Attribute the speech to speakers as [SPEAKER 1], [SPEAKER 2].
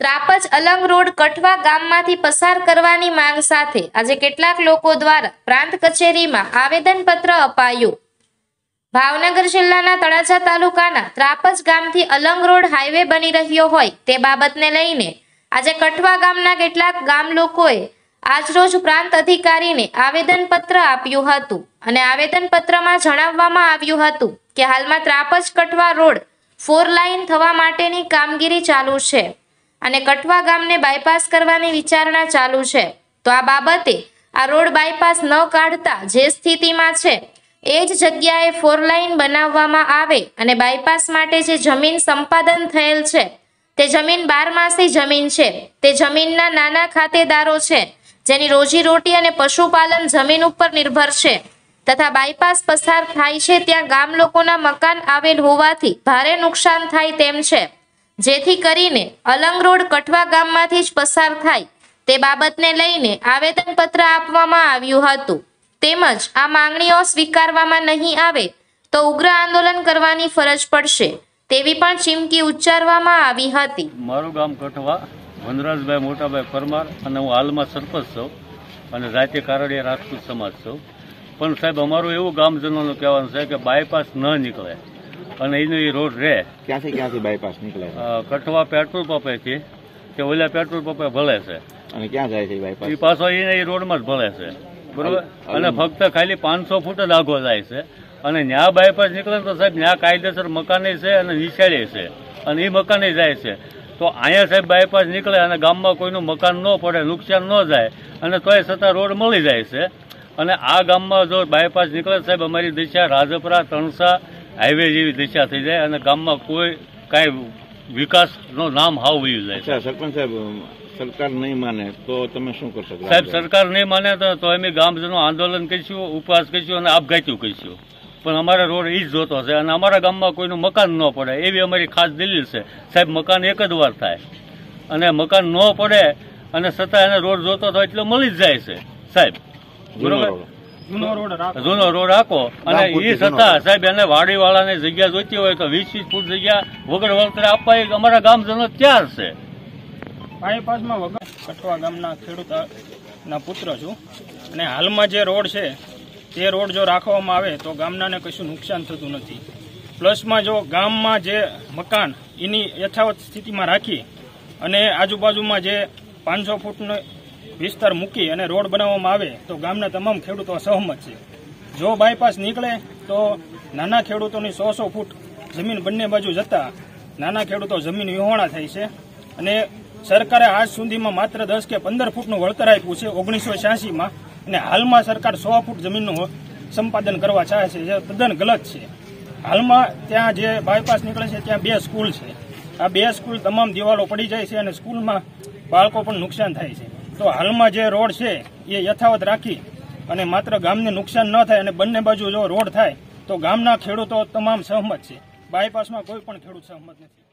[SPEAKER 1] Trapaj Alang road Kathwa ગામમાંથી પસાર કરવાની માંગ સાથે આજે કેટલાક લોકો દ્વારા પ્રાંત કચેરીમાં આવેદનપત્ર અપાયું. ભાવનગર જિલ્લાના તળાજા તાલુકાના ત્રાપજ ગામથી અલંગ રોડ હાઈવે બની રહ્યો હોય તે બાબતને લઈને આજે કઠવા ગામના કેટલાક ગામ લોકોએ આજરોજ પ્રાંત અધિકારીને આવેદનપત્ર આપ્યું હતું. અને આવેદનપત્રમાં જણાવવામાં આવ્યું હતું કે હાલમાં Trapaj Kathva road four line થવા માટેની કામગીરી ચાલુ છે અને કઠવા ગામને બાયપાસ કરવાની વિચારણા ચાલુ છે. તો આ બાબતે આ રોડ બાયપાસ ન કાઢતા જે સ્થિતિમાં છે એ જ જગ્યાએ ફોર લાઇન બનાવવામાં આવે અને બાયપાસ માટે જે જમીન સંપાદન થયેલ છે તે જમીન બારમાસી જમીન છે. તે જમીનના નાના ખાતેદારો છે જેની રોજીરોટી અને પશુપાલન જમીન ઉપર નિર્ભર છે. તથા બાયપાસ પસાર થાય છે ત્યાં ગામ લોકોના મકાન આવેલ હોવાથી ભારે નુકસાન થાય તેમ છે. જેથી કરીને અલંગ રોડ કઠવા ગામમાંથી જ પસાર થાય તે બાબતને લઈને આવેદનપત્ર આપવામાં આવ્યું હતું. તેમજ આ માંગણીઓ સ્વીકારવામાં નહીં આવે તો ઉગ્ર આંદોલન કરવાની ફરજ પડશે તેવી પણ ચીમકી ઉચ્ચારવામાં આવી હતી.
[SPEAKER 2] મારું ગામ કઠવા, વનરાજભાઈ મોટાભાઈ પરમાર અને હું હાલમાં સરપંચ છું અને રાતે કારડિયા રાજપૂત સમાજ છું. પણ સાહેબ અમારું એવું ગામજનોનું કહેવાનું છે કે બાયપાસ ન નીકળે. અને એનો એ રોડ રહે.
[SPEAKER 3] ક્યાંથી ક્યાંથી બાયપાસ નીકળે
[SPEAKER 2] કઠવા પેટ્રોલ પંપેથી કે ઓલા પેટ્રોલ પંપે ભલે છે.
[SPEAKER 3] અને ક્યાં જાય છે બાયપાસ
[SPEAKER 2] એ પાછો એને એ રોડમાં જ ભલે છે. બરોબર? અને ફક્ત ખાલી પાંચસો ફૂટ જ આગો જાય છે. અને ન્યા બાયપાસ નીકળે તો સાહેબ ન્યા કાયદેસર મકાને છે અને નિશાળે છે. અને એ મકાને જાય છે. તો અહીંયા સાહેબ બાયપાસ નીકળે અને ગામમાં કોઈનું મકાન ન પડે નુકસાન ન જાય. અને તોય છતાં રોડ મળી જાય છે. અને આ ગામમાં જો બાયપાસ નીકળે સાહેબ અમારી દિશા રાજપરા તણસા હાઈવે જેવી દિશા થઈ જાય અને ગામમાં કોઈ કાંઈ વિકાસનું નામ હાવ વયું જાય.
[SPEAKER 3] સરપંચ સાહેબ સરકાર નહીં માને તો તમે શું કરશો?
[SPEAKER 2] સાહેબ સરકાર નહીં માને તો અમે ગામજનો આંદોલન કરીશું ઉપવાસ કરીશું અને આપઘાત્યું કરીશું. પણ અમારે રોડ ઈ જ જોતો છે અને અમારા ગામમાં કોઈનું મકાન ન પડે એવી અમારી ખાસ દલીલ છે. સાહેબ મકાન એક જ વાર થાય. અને મકાન ન પડે અને છતાં એને રોડ જોતો તો એટલે મળી જ જાય છે. સાહેબ બરોબર. જૂનો રોડ. રાખો. અને એ છતાં સાહેબ એને વાડી વાળાને જગ્યા જોઈતી હોય તો વીસ વીસ ફૂટ જગ્યા વગર વળતરે આપવા એ અમારા ગામજનો ત્યાર છે.
[SPEAKER 4] બાયપાસમાં વગર કઠવા ગામના ખેડૂતના પુત્ર છું. અને હાલમાં જે રોડ છે તે રોડ જો રાખવામાં આવે તો ગામનાને કશું નુકસાન થતું નથી. પ્લસમાં જો ગામમાં જે મકાન એની યથાવત સ્થિતિમાં રાખી અને આજુબાજુમાં જે પાંચસો ફૂટનો વિસ્તાર મૂકી અને રોડ બનાવવામાં આવે તો ગામના તમામ ખેડૂતો સહમત છે. જો બાયપાસ નીકળે તો નાના ખેડૂતોની સો સો ફૂટ જમીન બંને બાજુ જતા નાના ખેડૂતો જમીન વિહોણા થાય છે. અને સરકારે આજ સુધીમાં માત્ર દસ કે પંદર ફૂટનું વળતર આપ્યું છે ઓગણીસો છ્યાસીમાં અને હાલમાં સરકાર સો ફૂટ જમીનનું સંપાદન કરવા ચાહે છે, જે તદ્દન ગલત છે. હાલમાં ત્યાં જે બાયપાસ નીકળે છે ત્યાં બે સ્કૂલ છે. આ બે સ્કૂલ તમામ દિવાલો પડી જાય છે અને સ્કૂલમાં બાળકો પણ નુકસાન થાય છે. તો હાલમાં જે રોડ છે, એ યથાવત રાખી અને માત્ર ગામને નુકસાન ન થાય અને બંને બાજુ જો રોડ થાય, તો ગામના ખેડૂતો તમામ સહમત છે. બાયપાસમાં કોઈ પણ ખેડૂત સહમત નથી.